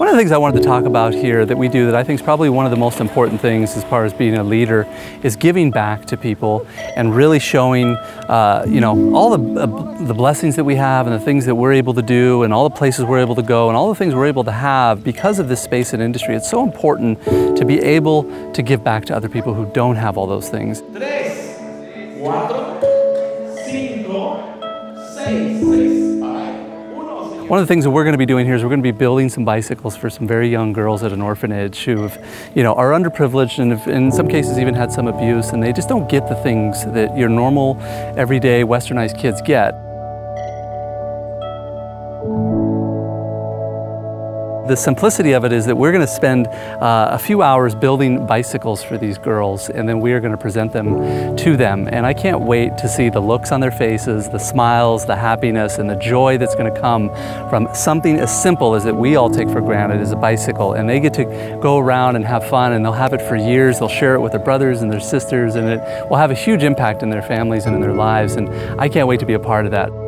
of the things I wanted to talk about here that we do that I think is probably one of the most important things as far as being a leader is giving back to people and really showing, uh, you know, all the, uh, the blessings that we have and the things that we're able to do and all the places we're able to go and all the things we're able to have because of this space and industry. It's so important to be able to give back to other people who don't have all those things. Tres, cuatro, cinco, seis, seis. One of the things that we're going to be doing here is we're going to be building some bicycles for some very young girls at an orphanage who, have, you know, are underprivileged and have, in some cases even had some abuse, and they just don't get the things that your normal, everyday, westernized kids get. The simplicity of it is that we're going to spend uh, a few hours building bicycles for these girls and then we are going to present them to them. And I can't wait to see the looks on their faces, the smiles, the happiness, and the joy that's going to come from something as simple as that we all take for granted as a bicycle. And they get to go around and have fun and they'll have it for years. They'll share it with their brothers and their sisters and it will have a huge impact in their families and in their lives. And I can't wait to be a part of that.